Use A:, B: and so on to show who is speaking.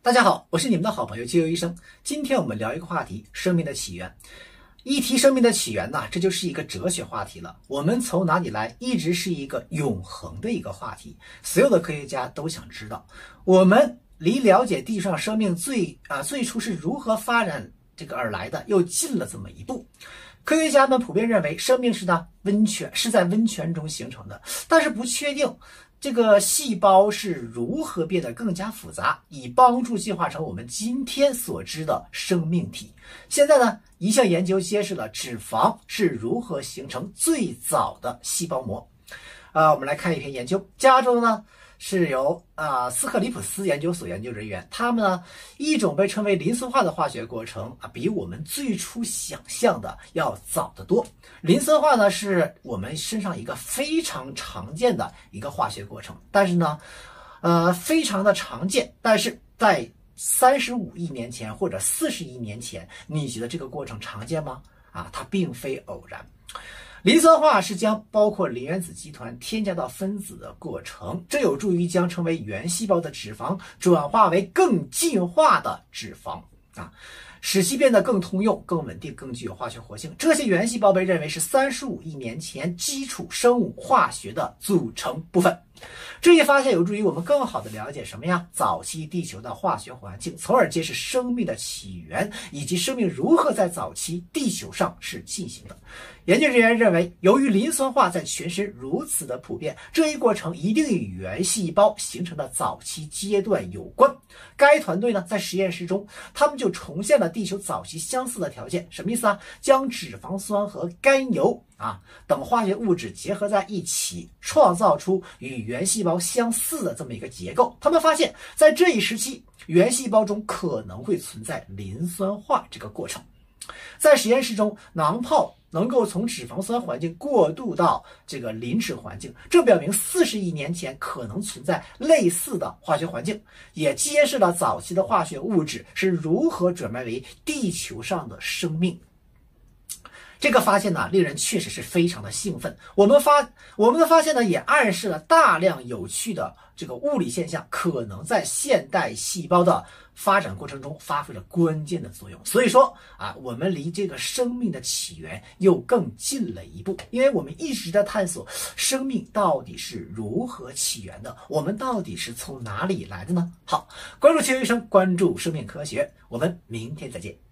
A: 大家好，我是你们的好朋友机油医生。今天我们聊一个话题：生命的起源。一提生命的起源呢，这就是一个哲学话题了。我们从哪里来，一直是一个永恒的一个话题。所有的科学家都想知道，我们离了解地上生命最啊最初是如何发展这个而来的，又近了这么一步。科学家们普遍认为，生命是呢温泉是在温泉中形成的，但是不确定。这个细胞是如何变得更加复杂，以帮助进化成我们今天所知的生命体？现在呢，一项研究揭示了脂肪是如何形成最早的细胞膜。啊，我们来看一篇研究，加州呢。是由啊斯克里普斯研究所研究人员，他们呢一种被称为磷酸化的化学过程啊，比我们最初想象的要早得多。磷酸化呢是我们身上一个非常常见的一个化学过程，但是呢，呃，非常的常见，但是在三十五亿年前或者四十亿年前，你觉得这个过程常见吗？啊，它并非偶然。磷酸化是将包括磷原子集团添加到分子的过程，这有助于将成为原细胞的脂肪转化为更进化的脂肪。啊，使其变得更通用、更稳定、更具有化学活性。这些原细胞被认为是三十五亿年前基础生物化学的组成部分。这一发现有助于我们更好地了解什么呀？早期地球的化学环境，从而揭示生命的起源以及生命如何在早期地球上是进行的。研究人员认为，由于磷酸化在全身如此的普遍，这一过程一定与原细胞形成的早期阶段有关。该团队呢，在实验室中，他们就重现了地球早期相似的条件。什么意思啊？将脂肪酸和甘油啊等化学物质结合在一起，创造出与原细胞相似的这么一个结构。他们发现，在这一时期，原细胞中可能会存在磷酸化这个过程。在实验室中，囊泡。能够从脂肪酸环境过渡到这个磷脂环境，这表明四十亿年前可能存在类似的化学环境，也揭示了早期的化学物质是如何转变为地球上的生命。这个发现呢，令人确实是非常的兴奋。我们发我们的发现呢，也暗示了大量有趣的这个物理现象可能在现代细胞的发展过程中发挥了关键的作用。所以说啊，我们离这个生命的起源又更近了一步，因为我们一直在探索生命到底是如何起源的，我们到底是从哪里来的呢？好，关注奇医生，关注生命科学，我们明天再见。